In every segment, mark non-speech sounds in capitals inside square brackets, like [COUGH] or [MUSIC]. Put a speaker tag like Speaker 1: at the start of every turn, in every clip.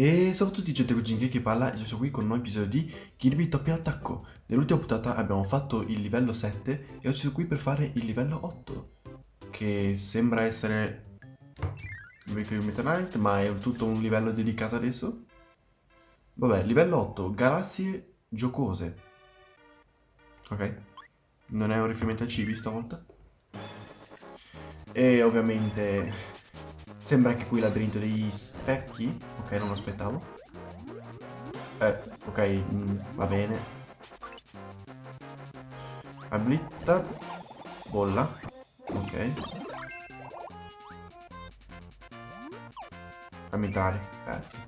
Speaker 1: E salve a tutti gente cugini che parla e sono qui con un nuovo episodio di Kirby Toppia Attacco. Nell'ultima puntata abbiamo fatto il livello 7 e oggi sono qui per fare il livello 8 Che sembra essere Victory Meta Knight ma è tutto un livello dedicato adesso. Vabbè, livello 8, galassie giocose. Ok, non è un riferimento al cibi stavolta. E ovviamente Sembra anche qui il labirinto degli specchi. Ok, non lo aspettavo. Eh, ok, mm, va bene. Abilità. Bolla. Ok. Fammi entrare, grazie.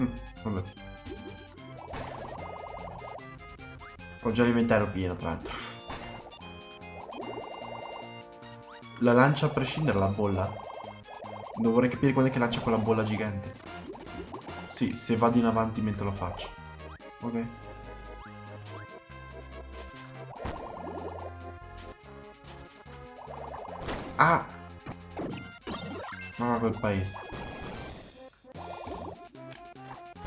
Speaker 1: Mm, vabbè. Ho già l'inventario pieno, tra l'altro. La lancia a prescindere la bolla? Non vorrei capire quando è che lancia quella bolla gigante. Sì, se vado in avanti mentre lo faccio. Ok. Ah! Mamma quel paese.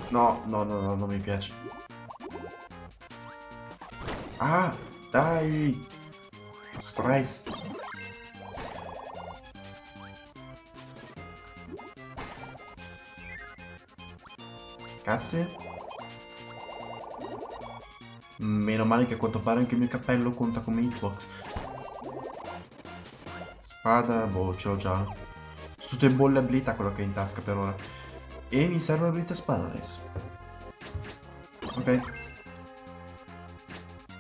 Speaker 1: No, no, no, no, non mi piace. Ah! Dai! Stress. Casse. Meno male che a quanto pare anche il mio cappello conta come hitbox. Spada, boh, ce l'ho già. Tutte bolle abilità quello che è in tasca per ora. E mi serve l'abilità spada adesso. Ok.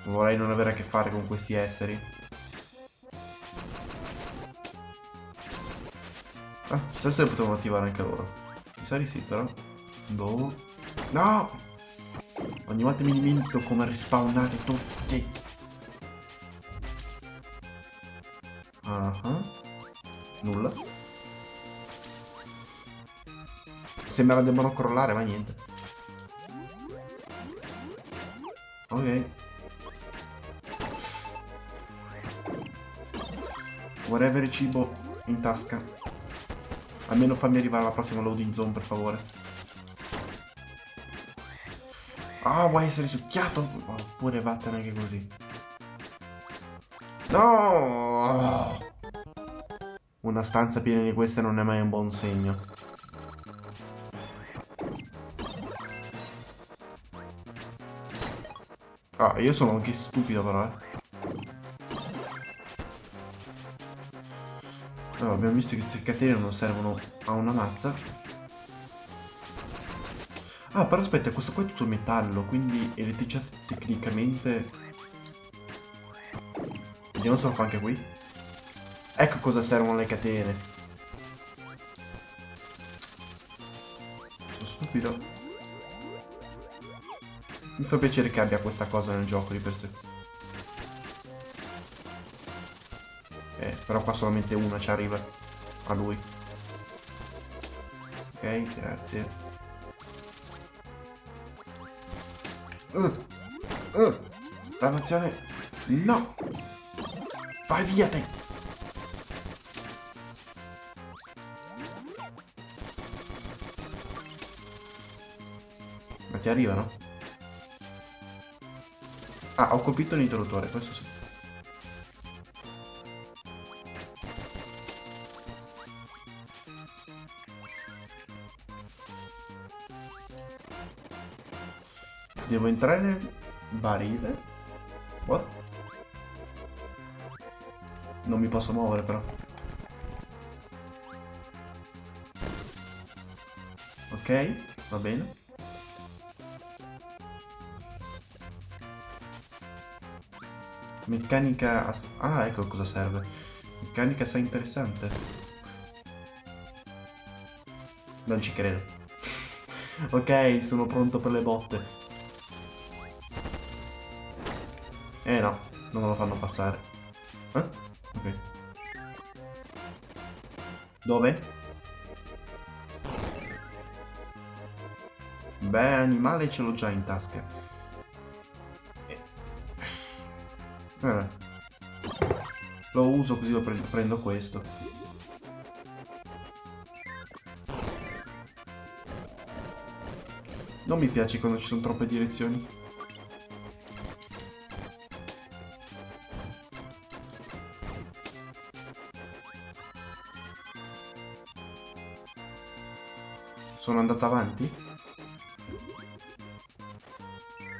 Speaker 1: Vorrei non avere a che fare con questi esseri. Ah, se potevo attivare anche loro. Mi sa di sì, però. Boh. No! Ogni volta mi dimentico come rispawnate tutti. Uh -huh. Nulla. Sembra debbano crollare, ma niente. Ok. Vorrei avere cibo in tasca. Almeno fammi arrivare alla prossima loading zone, per favore. Ah, vuoi essere succhiato? Oppure vattene anche così. No! Una stanza piena di queste non è mai un buon segno. Ah, io sono anche stupido però, eh. Allora, abbiamo visto che queste catene non servono a una mazza. Ah, però aspetta, questo qua è tutto metallo, quindi elettricità tecnicamente... Vediamo se lo fa anche qui. Ecco cosa servono le catene. Sono stupido. Mi fa piacere che abbia questa cosa nel gioco di per sé. Eh, però qua solamente una ci arriva. A lui. Ok, grazie. Uh, uh, dannazione. No! Vai via te! Ma ti arrivano? Ah, ho colpito l'interruttore, questo sì. Devo entrare nel barile? What? Non mi posso muovere però. Ok, va bene. Meccanica... Ah, ecco cosa serve. Meccanica assai interessante. Non ci credo. [LAUGHS] ok, sono pronto per le botte. Eh no, non me lo fanno passare. Eh? Ok. Dove? Beh, animale ce l'ho già in tasca. Eh. Eh. Lo uso così lo pre prendo questo. Non mi piace quando ci sono troppe direzioni. Andato avanti?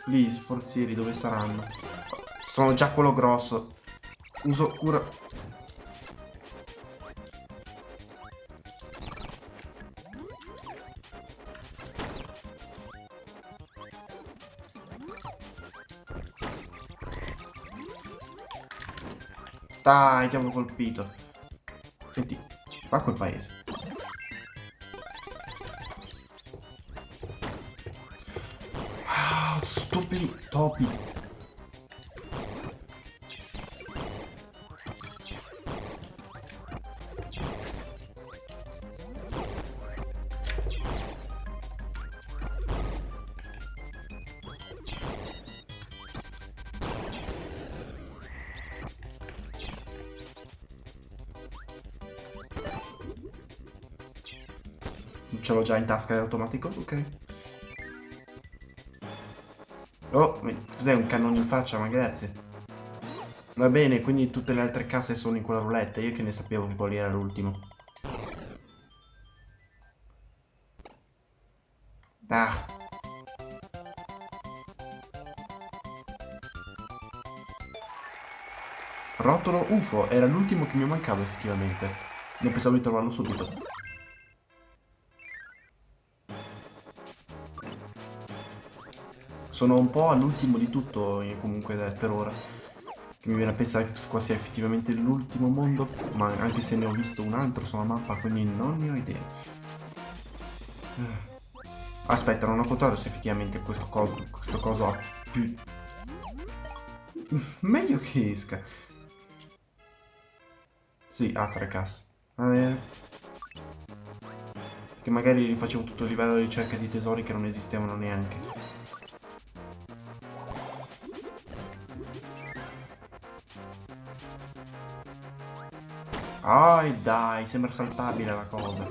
Speaker 1: Please, forzieri, dove saranno? Sono già quello grosso. Uso cura... Dai, ti avevo colpito. Senti, va quel paese. Stupi, topi. Ce l'ho già in tasca, è automatico? Ok. Oh, cos'è un cannone in faccia? Ma grazie. Va bene, quindi tutte le altre casse sono in quella roulette. Io che ne sapevo che quello era l'ultimo. Ah. Rotolo UFO, era l'ultimo che mi mancava effettivamente. Non pensavo di trovarlo subito. Sono un po' all'ultimo di tutto eh, comunque per ora. Che mi viene a pensare che qua sia effettivamente l'ultimo mondo, ma anche se ne ho visto un altro sulla mappa, quindi non ne ho idea. Aspetta, non ho controllato se effettivamente questo coso, questo coso ha più... [LAUGHS] Meglio che esca. Sì, ha tre casse. Bene. Che magari rifacevo tutto il livello di ricerca di tesori che non esistevano neanche. Ah, dai, sembra saltabile la cosa.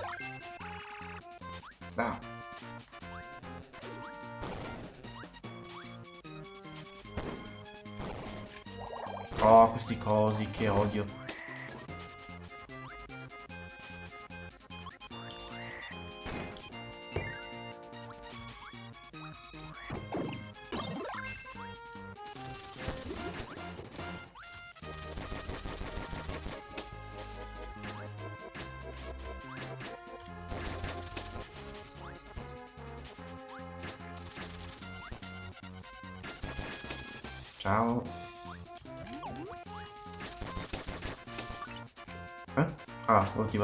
Speaker 1: Ah. Oh, questi cosi, che odio.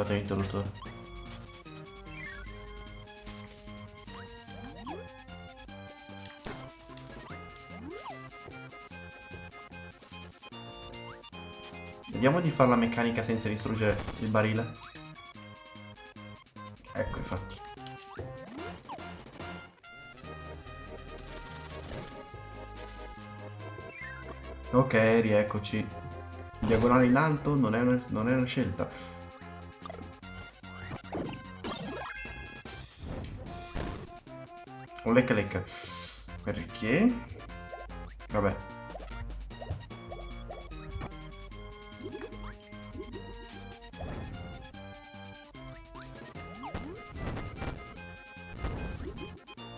Speaker 1: Attivato l'interruttore. Vediamo di fare la meccanica senza distruggere il barile. Ecco, infatti. Ok, rieccoci. Diagonale in alto non è una, non è una scelta. Un lecca lecca. Perché? Vabbè.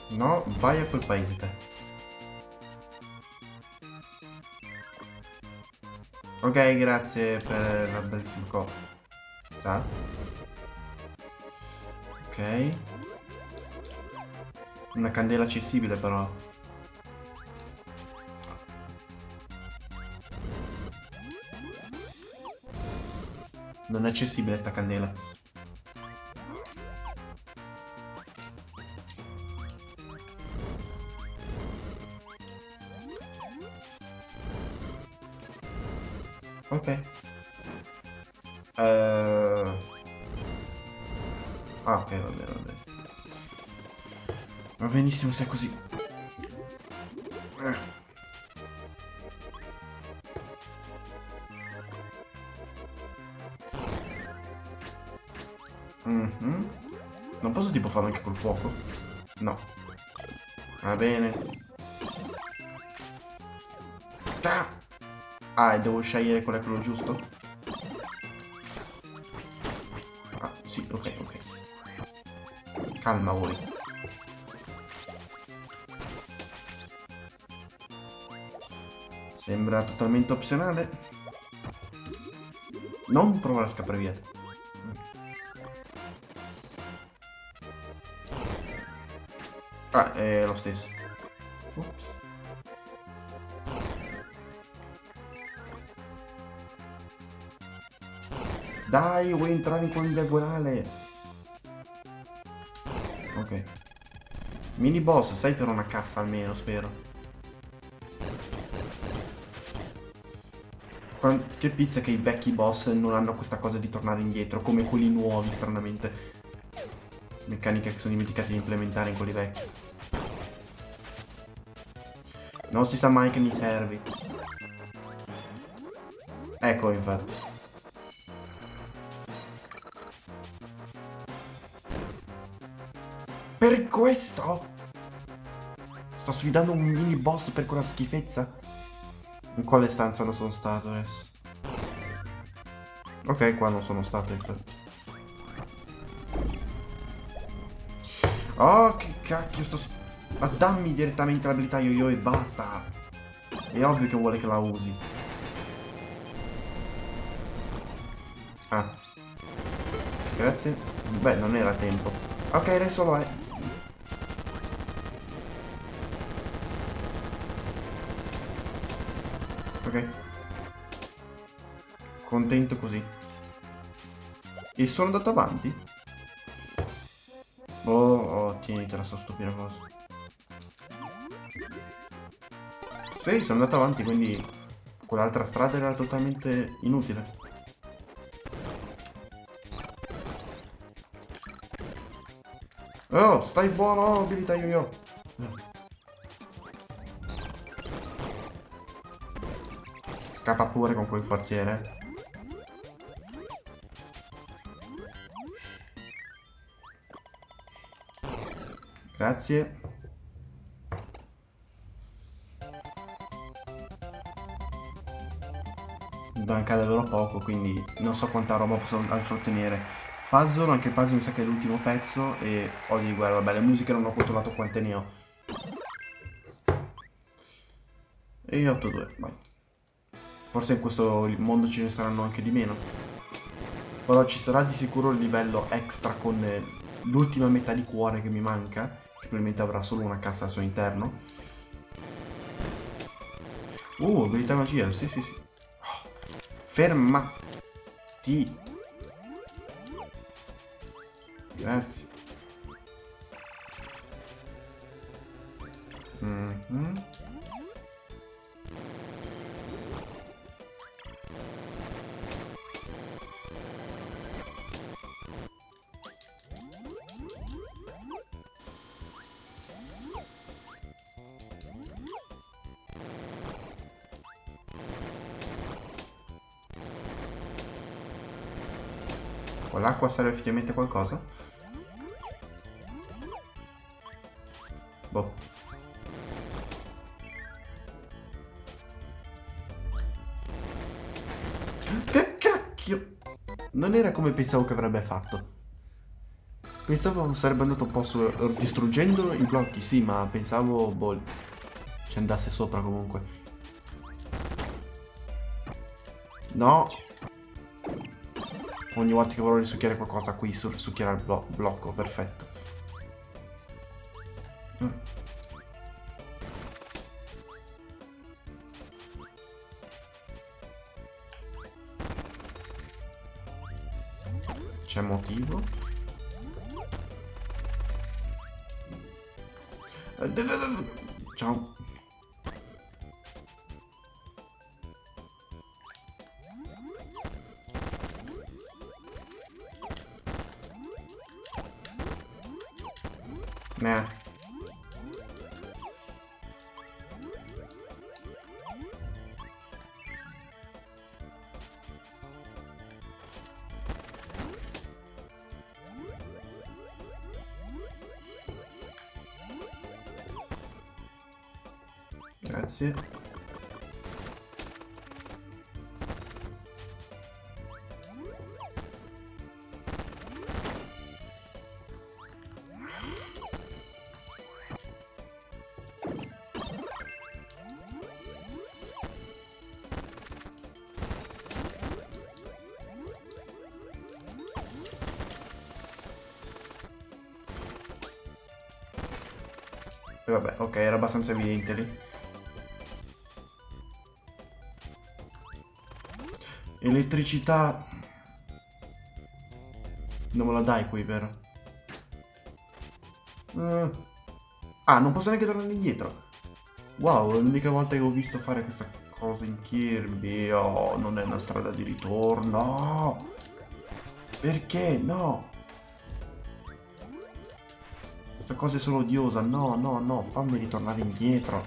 Speaker 1: No, vai a quel paese te. Ok, grazie per la bellissima cosa. Sa? Ok. Una candela accessibile però. Non è accessibile sta candela. Ok. Uh... Ah, ok, va bene, va bene. Va benissimo se è così. Mm -hmm. Non posso tipo farlo anche col fuoco? No. Va bene. Ah, ah e devo scegliere qual è quello giusto? Ah, sì, ok, ok. Calma voi. Sembra totalmente opzionale. Non provare a scappare via. Ah, è lo stesso. Ops. Dai, vuoi entrare in quel diagonale? Ok. Mini boss, sai per una cassa almeno, spero. Che pizza che i vecchi boss non hanno questa cosa di tornare indietro, come quelli nuovi, stranamente. Meccaniche che sono dimenticati di implementare in quelli vecchi. Non si sa mai che mi servi. Ecco, infatti. Per questo? Sto sfidando un mini boss per quella schifezza? In quale stanza non sono stato adesso? Ok, qua non sono stato infatti. Oh, che cacchio sto... Ma dammi direttamente l'abilità yo-yo e basta. È ovvio che vuole che la usi. Ah. Grazie. Beh, non era tempo. Ok, adesso lo è. Contento così. E sono andato avanti? Oh, oh, tienitela sto stupida cosa. Sì, sono andato avanti, quindi quell'altra strada era totalmente inutile. Oh, stai buono, abilità yo-yo. Scappa pure con quel forziere. Grazie. Manca davvero poco, quindi non so quanta roba posso altro ottenere. Puzzle, anche puzzle mi sa che è l'ultimo pezzo e odio di guerra, vabbè le musiche non ho controllato quante ne ho. E 8-2, vai. Forse in questo mondo ce ne saranno anche di meno. Però ci sarà di sicuro il livello extra con l'ultima metà di cuore che mi manca. Probabilmente avrà solo una cassa al suo interno. Uh, abilità magia, sì sì sì. Oh, fermati. Grazie. Mm -hmm. L'acqua serve effettivamente qualcosa? Boh. Che cacchio! Non era come pensavo che avrebbe fatto. Pensavo sarebbe andato un po' su... distruggendo i blocchi, sì, ma pensavo, boh, ci andasse sopra comunque. No! Ogni volta che vorrei risucchiare qualcosa qui, su risucchiare il blo blocco, perfetto. Grazie. E vabbè, ok, era abbastanza evidente lì. Elettricità... Non me la dai qui, vero? Uh. Ah, non posso neanche tornare indietro. Wow, l'unica volta che ho visto fare questa cosa in Kirby. Oh, non è una strada di ritorno. Perché? No. Questa cosa è solo odiosa. No, no, no. Fammi ritornare indietro.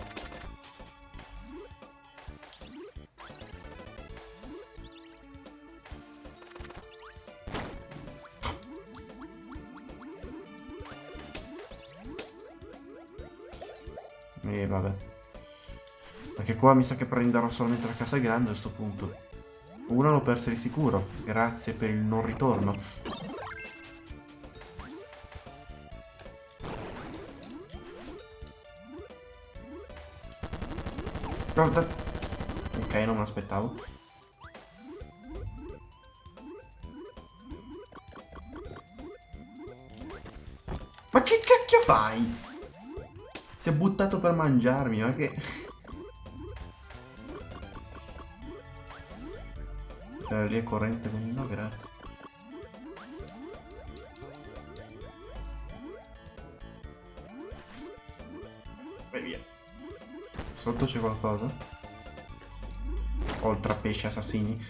Speaker 1: Qua mi sa che prenderò solamente la casa grande a questo punto. Una l'ho persa di sicuro. Grazie per il non ritorno. Ok, non me l'aspettavo. Ma che cacchio fai? Si è buttato per mangiarmi, ma che... Eh, lì è corrente, quindi no, grazie. E via. Sotto c'è qualcosa? Oltre a pesci assassini.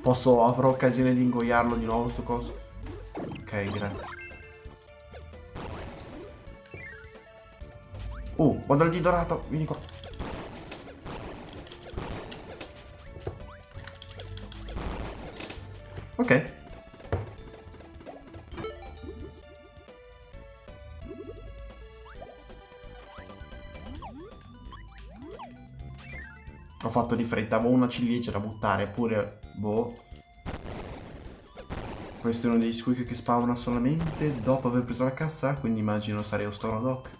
Speaker 1: Posso, avrò occasione di ingoiarlo di nuovo sto coso? Ok, grazie. Guarda di dorato, vieni qua. Ok. Ho fatto di fretta, avevo una ciliegia da buttare, pure Boh. Questo è uno degli squeak che spawna solamente dopo aver preso la cassa, quindi immagino sarei un Storodoc.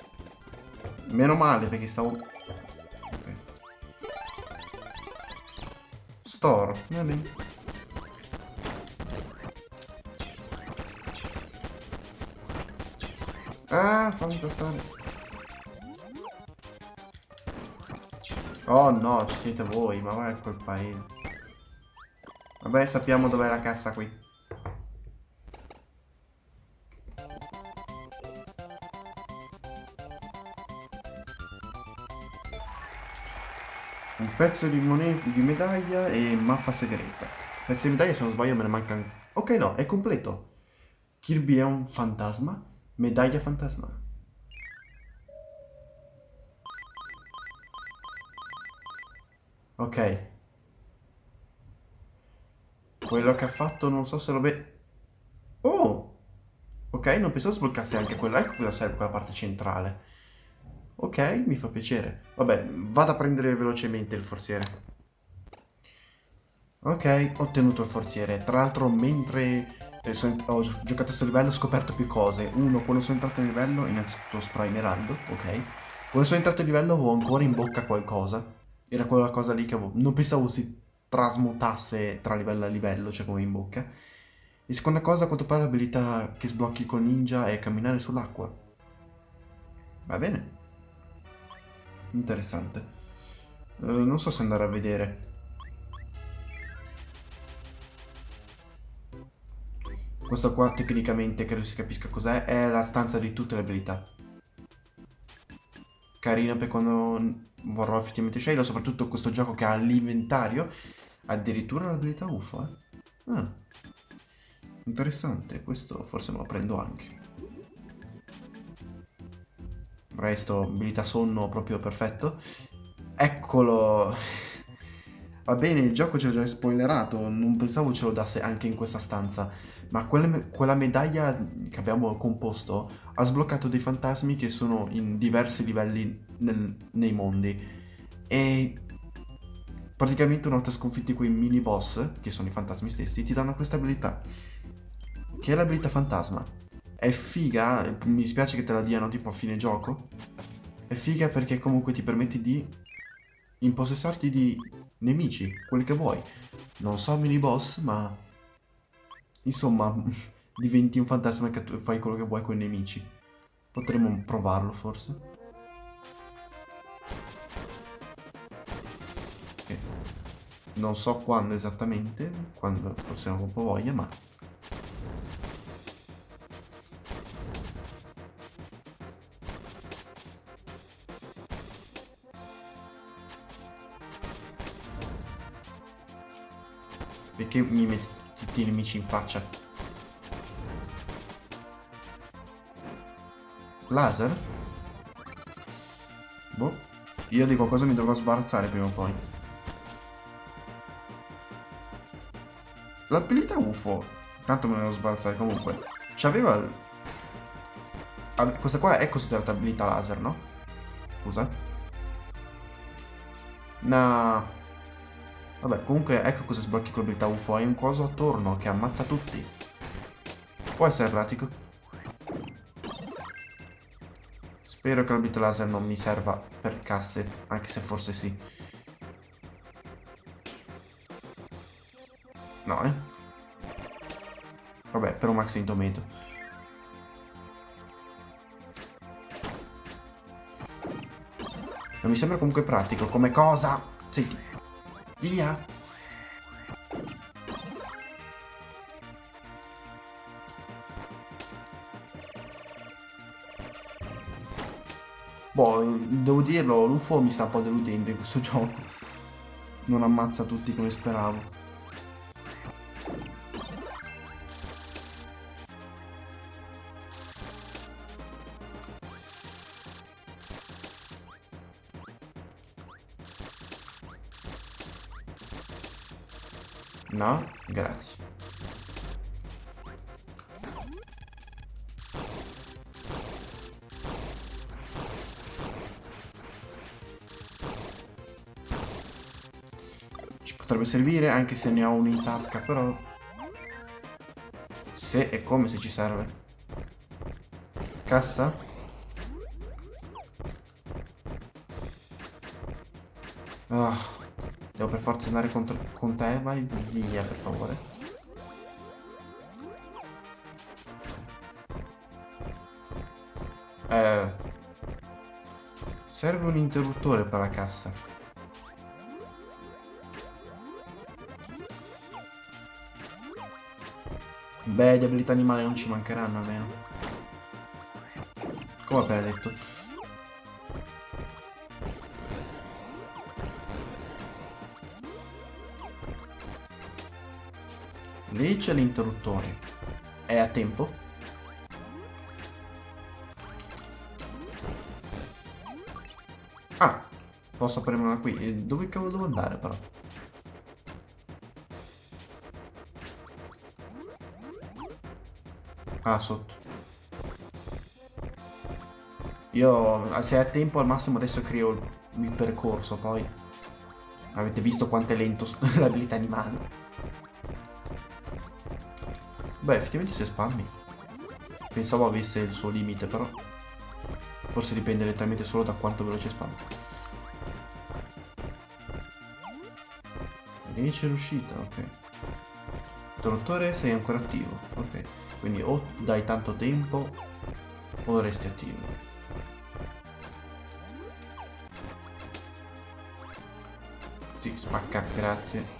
Speaker 1: Meno male perché stavo... Okay. Store, va bene. Ah, fammi costare. Oh no, ci siete voi, ma vai a quel paese. Vabbè, sappiamo dov'è la cassa qui. Pezzo di, di medaglia e mappa segreta. Pezzo di medaglia, se non sbaglio, me ne mancano... Ok, no, è completo. Kirby è un fantasma. Medaglia fantasma. Ok. Quello che ha fatto non so se lo vede... Oh! Ok, non pensavo sbloccasse anche quello. Ecco cosa serve quella parte centrale. Ok, mi fa piacere. Vabbè, vado a prendere velocemente il forziere. Ok, ho ottenuto il forziere. Tra l'altro, mentre ho giocato a questo livello ho scoperto più cose. Uno, quando sono entrato in livello, innanzitutto spray emeraldo, ok. Quando sono entrato in livello avevo ancora in bocca qualcosa. Era quella cosa lì che avevo... Non pensavo si trasmutasse tra livello a livello, cioè come in bocca. E seconda cosa, a quanto pare l'abilità che sblocchi con ninja è camminare sull'acqua. Va bene. Interessante. Uh, non so se andare a vedere. Questo qua tecnicamente, credo si capisca cos'è, è la stanza di tutte le abilità. Carino per quando vorrò effettivamente scegliere, soprattutto questo gioco che ha l'inventario Addirittura l'abilità UFO, eh? Ah. Interessante, questo forse me lo prendo anche. Resto, abilità sonno proprio perfetto. Eccolo! Va bene, il gioco ce l'ho già spoilerato, non pensavo ce lo dasse anche in questa stanza, ma quelle, quella medaglia che abbiamo composto ha sbloccato dei fantasmi che sono in diversi livelli nel, nei mondi. E praticamente una volta sconfitti quei mini boss, che sono i fantasmi stessi, ti danno questa abilità, che è l'abilità fantasma. È figa, mi spiace che te la diano tipo a fine gioco, è figa perché comunque ti permette di impossessarti di nemici, quelli che vuoi. Non so mini boss, ma... Insomma, [LAUGHS] diventi un fantasma che fai quello che vuoi con i nemici. Potremmo provarlo, forse. Non so quando esattamente, quando forse non ho un po' voglia, ma Perché mi metti tutti i nemici in faccia? Laser? Boh. Io di qualcosa mi dovrò sbarazzare prima o poi. L'abilità UFO. Tanto me ne devo sbarazzare comunque. C'aveva... Il... Questa qua è considerata abilità laser, no? Scusa. No. Vabbè, comunque ecco cosa sblocchi con l'abilità UFO. Hai un coso attorno che ammazza tutti. Può essere pratico. Spero che l'abilità laser non mi serva per casse, anche se forse sì. No, eh. Vabbè, per un max intometo. Non mi sembra comunque pratico come cosa. Senti, Via! Boh, devo dirlo, l'UFO mi sta un po' deludendo in questo [LAUGHS] gioco. Non ammazza tutti come speravo. Grazie. Ci potrebbe servire anche se ne ho uno in tasca, però... Se e come se ci serve. Cassa? Ah. Devo per forza andare contro, con te, vai via per favore. Eh, serve un interruttore per la cassa. Beh, di abilità animale non ci mancheranno almeno. Come appena detto. Lì c'è l'interruttore. È a tempo? Ah, posso premerla qui. Dove cavolo devo andare però? Ah, sotto. Io, se è a tempo, al massimo adesso creo il percorso, poi... Avete visto quanto è lento [LAUGHS] l'abilità animale. Beh, effettivamente si spammi. Pensavo avesse il suo limite, però... Forse dipende letteralmente solo da quanto veloce spammi. Inizio riuscita, ok. Interruttore sei ancora attivo, ok. Quindi o dai tanto tempo o resti attivo. Sì, spacca, grazie.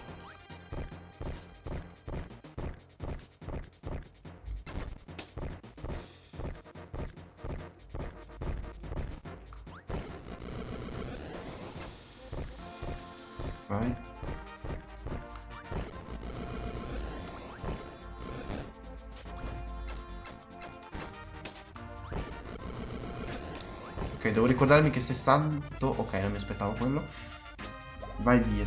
Speaker 1: Devo ricordarmi che se santo... Ok, non mi aspettavo quello. Vai via.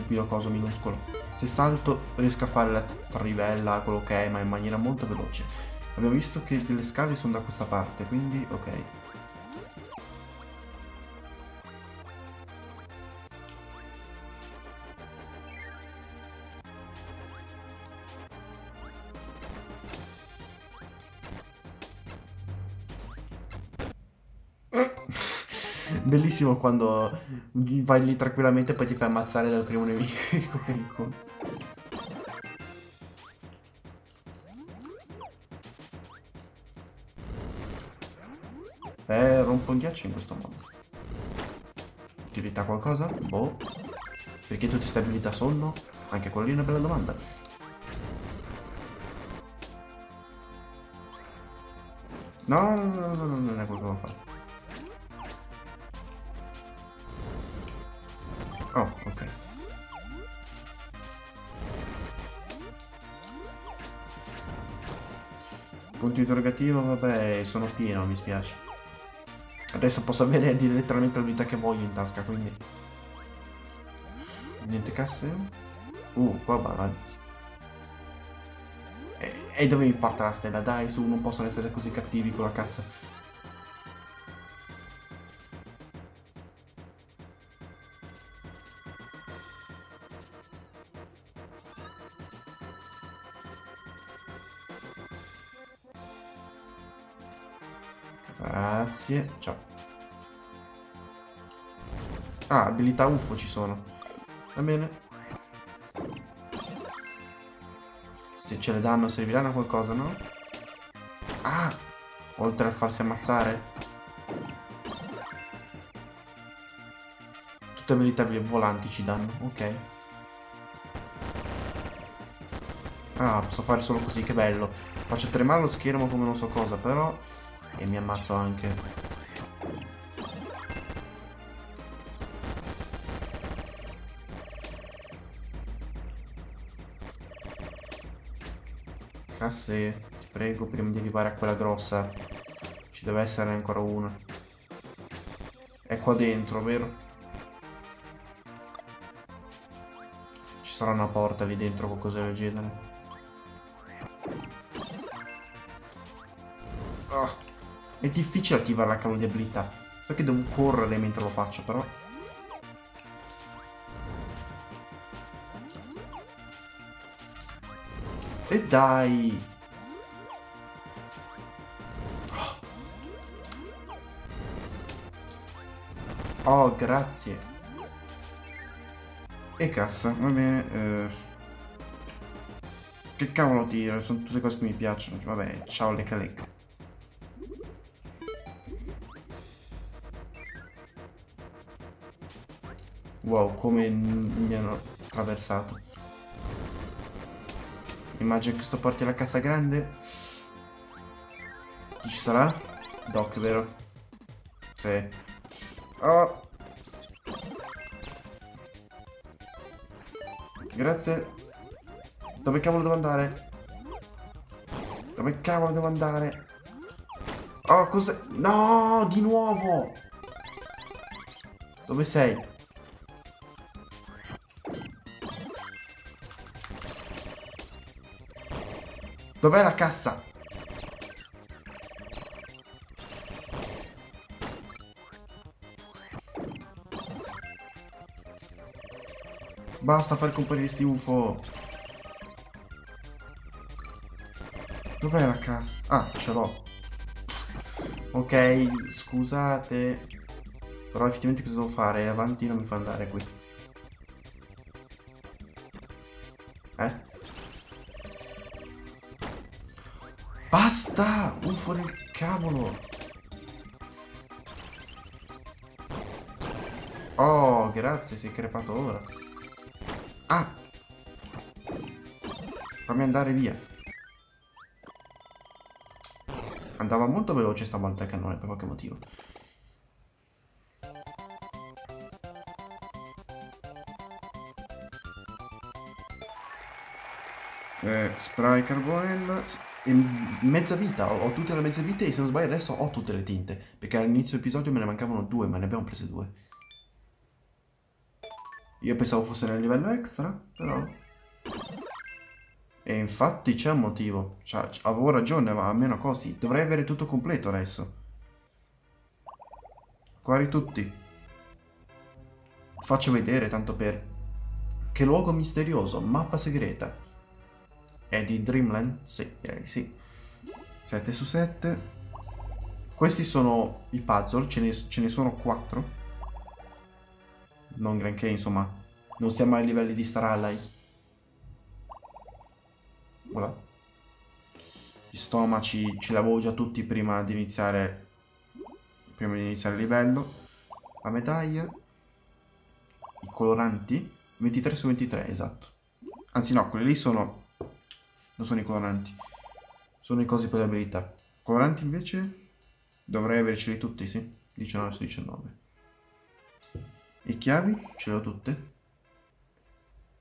Speaker 1: stupido coso minuscolo. Se salto riesco a fare la trivella, quello che è, ma in maniera molto veloce. Abbiamo visto che le scale sono da questa parte, quindi ok. Bellissimo quando vai lì tranquillamente e poi ti fai ammazzare dal primo nemico. Eh, rompo il ghiaccio in questo modo. Utilità qualcosa? Boh. Perché tutte queste abilità sonno? Anche quella lì è una bella domanda. No, no, no, no, no non è quello che devo fare. Punto interrogativo, vabbè, sono pieno, mi spiace. Adesso posso avere letteralmente l'unità che voglio in tasca, quindi... Niente casse? Uh, qua va avanti. E, e dove mi porta la stella? Dai, su, non possono essere così cattivi con la cassa. Ah, abilità UFO ci sono. Va bene. Se ce le danno serviranno a qualcosa, no? Ah! Oltre a farsi ammazzare. Tutte abilità volanti ci danno, ok. Ah, posso fare solo così, che bello. Faccio tremare lo schermo come non so cosa, però... E mi ammazzo anche. Casse, ti prego, prima di arrivare a quella grossa. Ci deve essere ancora una. È qua dentro, vero? Ci sarà una porta lì dentro, qualcosa del genere. Oh. È difficile attivare la cavolo di abilità. So che devo correre mentre lo faccio, però... E dai! Oh, grazie. E cassa, va bene. Eh... Che cavolo tiro? Sono tutte cose che mi piacciono. Vabbè, ciao le calecche. Wow, come mi hanno attraversato. Immagino che sto porti alla cassa grande. Chi ci sarà? Doc, vero? Sì. Oh! Grazie. Dove cavolo devo andare? Dove cavolo devo andare? Oh, cos'è? No, di nuovo! Dove sei? Dov'è la cassa? Basta far comparire sti UFO. Dov'è la cassa? Ah, ce l'ho. Ok, scusate. Però effettivamente cosa devo fare? Avanti non mi fa andare qui. Eh? Basta! UFO del cavolo! Oh, grazie, sei crepato ora. Ah! Fammi andare via. Andava molto veloce stavolta il cannone per qualche motivo. Eh, spray carbonella e mezza vita, ho, tutte le mezze vite e se non sbaglio adesso ho tutte le tinte, perché all'inizio episodio me ne mancavano due, ma ne abbiamo prese due. Io pensavo fosse nel livello extra, però... E infatti c'è un motivo. Cioè, avevo ragione, ma almeno così. Dovrei avere tutto completo adesso. Quali tutti? Faccio vedere, tanto per... Che luogo misterioso, mappa segreta. È di Dreamland? Sì, direi sì. 7 su 7. Questi sono i puzzle, ce ne, ce ne sono 4. Non granché, insomma. Non siamo ai livelli di Star Allies. Voilà. Gli stomaci ce li avevo già tutti prima di iniziare prima di iniziare il livello. La medaglia. I coloranti. 23 su 23, esatto. Anzi no, quelli lì sono... Non sono i coloranti. Sono i cosi per le abilità. Coloranti invece... Dovrei averceli tutti, sì. 19 su 19. E chiavi? Ce le ho tutte.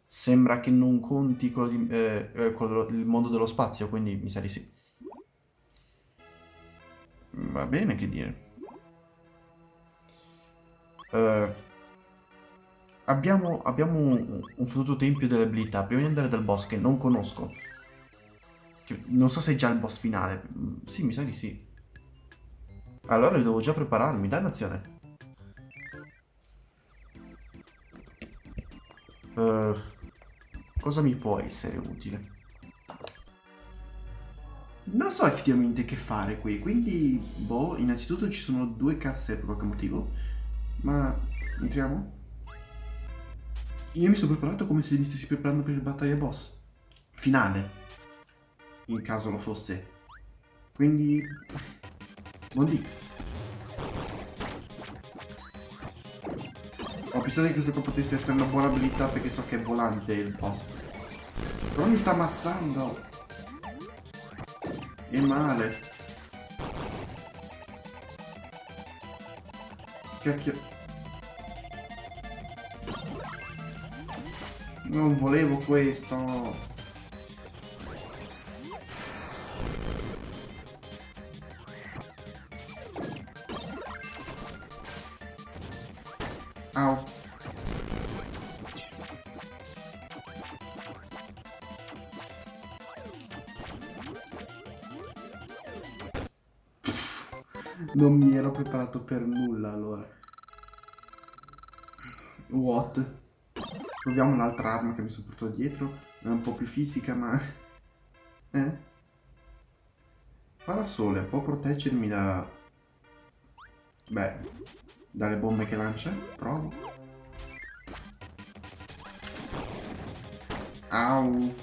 Speaker 1: Sembra che non conti quello di, eh, eh, quello il mondo dello spazio, quindi mi sa di sì. Va bene, che dire. Uh, abbiamo, abbiamo un, un fottuto tempio delle abilità. Prima di andare dal boss, che non conosco. Che non so se è già il boss finale. Mm, sì, mi sa di sì. Allora devo già prepararmi. Dannazione. Uh, cosa mi può essere utile? Non so effettivamente che fare qui, quindi, boh, innanzitutto ci sono due casse per qualche motivo, ma entriamo? Io mi sono preparato come se mi stessi preparando per il battaglia boss. Finale. In caso lo fosse. Quindi... Buon Ho pensato che questo potesse essere una buona abilità perché so che è volante il boss. Però mi sta ammazzando. E male. Cacchio. Non volevo questo. Preparato per nulla allora. What? Proviamo un'altra arma che mi sono portato dietro. È un po' più fisica ma... [LAUGHS] Eh? Parasole può proteggermi da... Beh, dalle bombe che lancia. Provo. Au.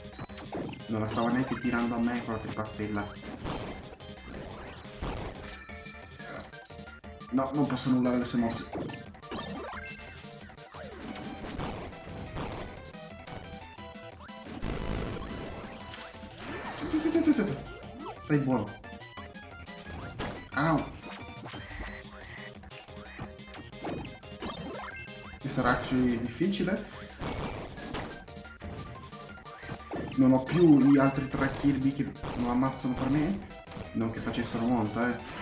Speaker 1: Non la stavo neanche tirando a me con la tripastella. No, non posso annullare le sue mosse. Stai buono. Au. Che sarà difficile. Non ho più gli altri tre Kirby che non ammazzano per me. Non che facessero molto, eh.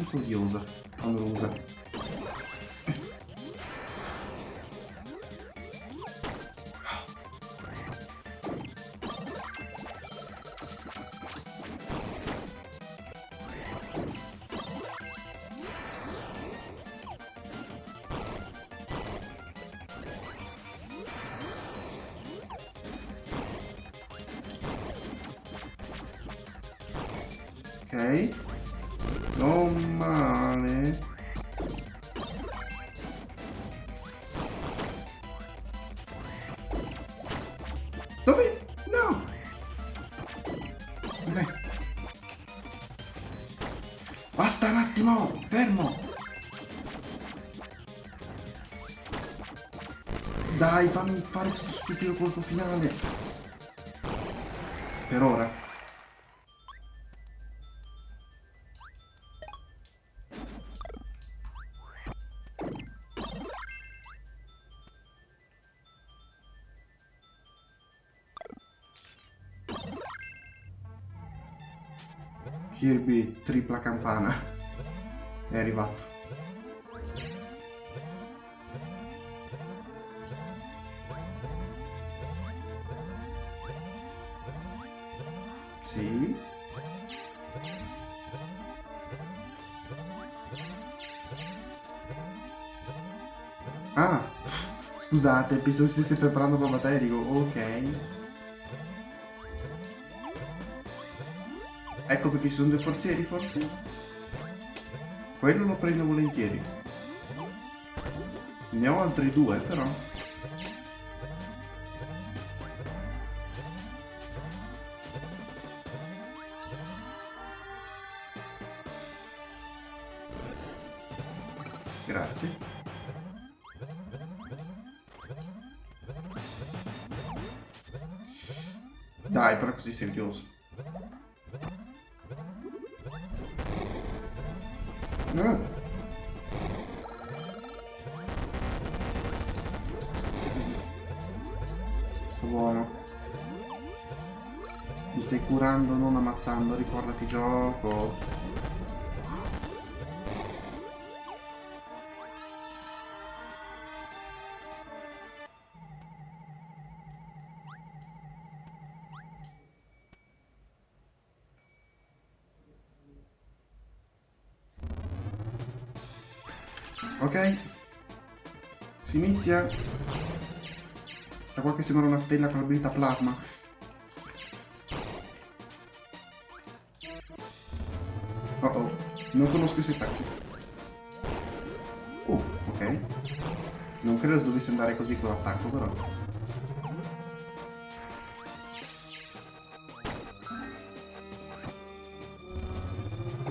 Speaker 1: Abbastanza odiosa quando lo usa. Ok. Non male. Dove? No! Ok. Basta un attimo! Fermo! Dai, fammi fare questo stupido colpo finale. Per ora. Kirby tripla campana. È arrivato. Sì. Ah, scusate, pensavo stesse preparando la battaglia, dico ok. Ecco perché ci sono due forzieri, forse? Quello lo prendo volentieri. Ne ho altri due, però. Ammazzando, ricordati gioco. Ok. Si inizia. Da qua che sembra una stella con abilità plasma. Non conosco i suoi attacchi. Oh, ok. Non credo dovesse andare così con l'attacco, però.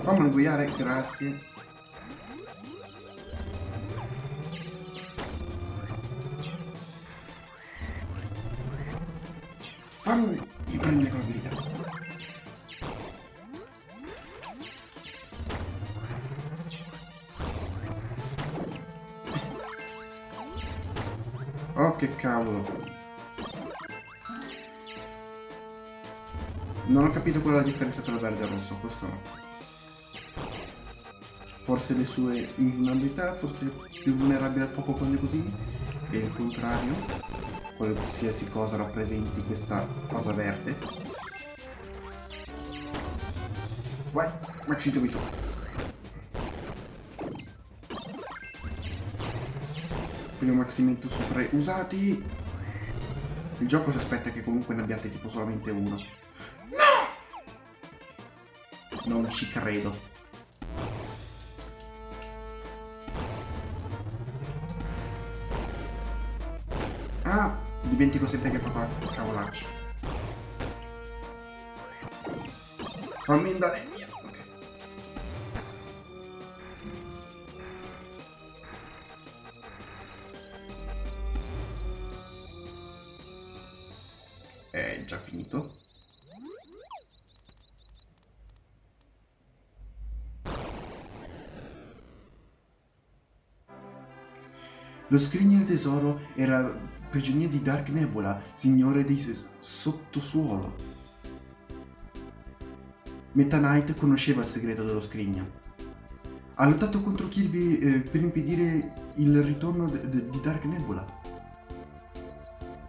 Speaker 1: Fammelo guiare, grazie. Fammi cavolo. Non ho capito qual è la differenza tra verde e rosso, questo no. Forse le sue invulnerabilità, forse più vulnerabile al fuoco quando è così, e il contrario, qualsiasi cosa rappresenti questa cosa verde. Vai, Maxi Tobito. Primo maximento su tre usati. Il gioco si aspetta che comunque ne abbiate tipo solamente uno. No! Non ci credo. Ah, dimentico sempre che ho fatto la. Fammi andare È già finito. Lo scrigno tesoro era prigioniero di Dark Nebula, signore di sottosuolo. Meta Knight conosceva il segreto dello scrigno. Ha lottato contro Kirby eh, per impedire il ritorno di Dark Nebula.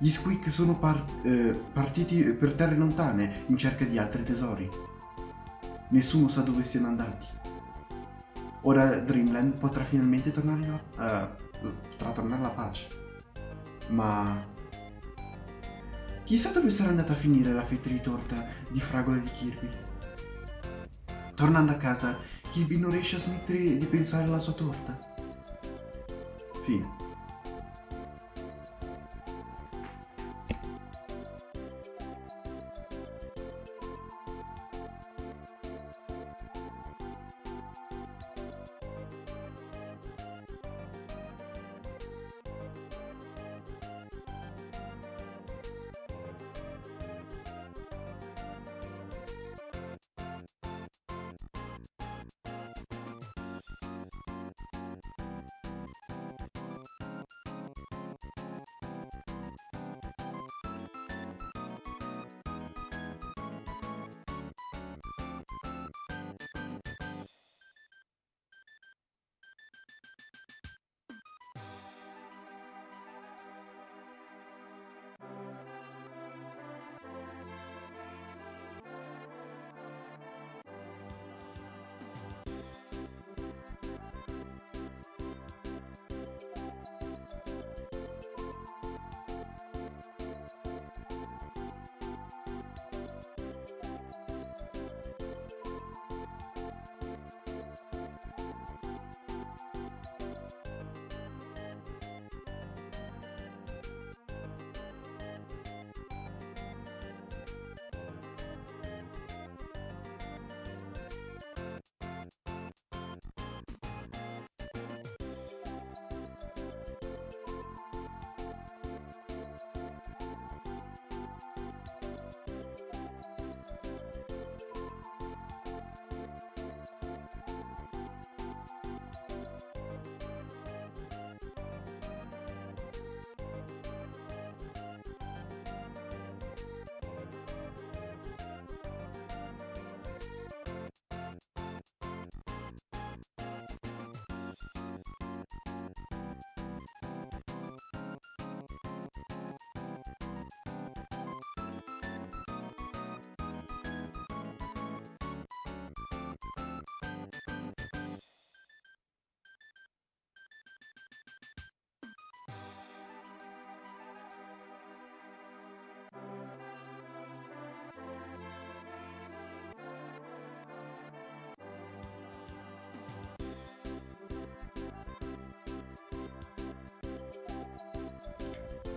Speaker 1: Gli Squeak sono par- eh, partiti per terre lontane in cerca di altri tesori. Nessuno sa dove siano andati. Ora Dreamland potrà finalmente tornare la, eh, potrà tornare la pace. Ma chissà dove sarà andata a finire la fetta di torta di fragole di Kirby. Tornando a casa, Kirby non riesce a smettere di pensare alla sua torta. Fine.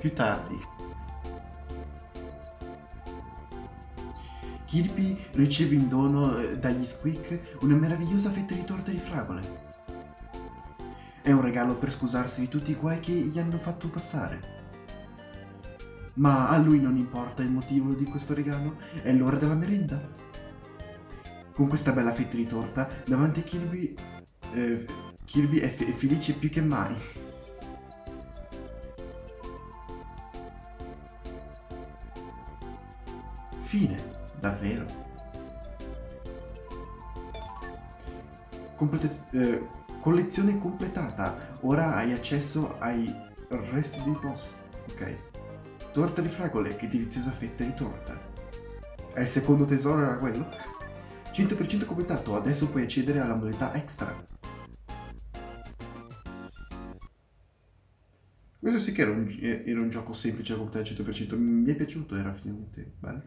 Speaker 1: Più tardi. Kirby riceve in dono eh, dagli Squeak una meravigliosa fetta di torta di fragole. È un regalo per scusarsi di tutti i guai che gli hanno fatto passare. Ma a lui non importa il motivo di questo regalo, è l'ora della merenda. Con questa bella fetta di torta, davanti a Kirby, eh, Kirby è, è felice più che mai. Complete- eh, collezione completata. Ora hai accesso ai resti dei boss. Ok. Torta di fragole, che deliziosa fetta di torta. E il secondo tesoro era quello? 100% completato, adesso puoi accedere alla modalità extra. Questo sì che era un, era un gioco semplice a completare al 100%, mi è piaciuto, era effettivamente bello.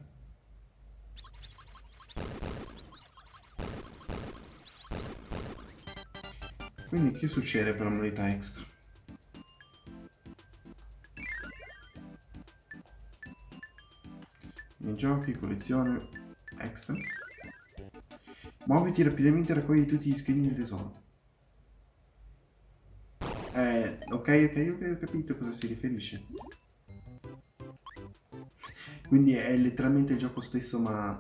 Speaker 1: Quindi che succede per la modalità extra? Nei giochi, collezione, extra. Muoviti rapidamente e raccogli tutti gli schedini del tesoro. Eh, ok, ok, ok, ho capito a cosa si riferisce. Quindi è letteralmente il gioco stesso, ma...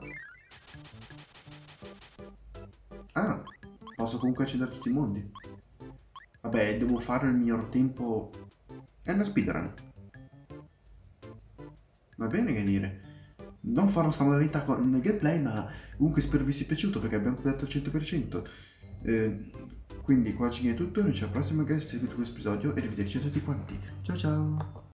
Speaker 1: Ah, posso comunque accedere a tutti i mondi. Vabbè, devo fare il miglior tempo... È una speedrun. Va bene che dire. Non farò sta modalità con- nel gameplay, ma comunque spero vi sia piaciuto perché abbiamo completato al 100%. Eh, quindi qua ci è tutto, noi ci vediamo al prossimo guys, seguite questo episodio e arrivederci a tutti quanti. Ciao ciao!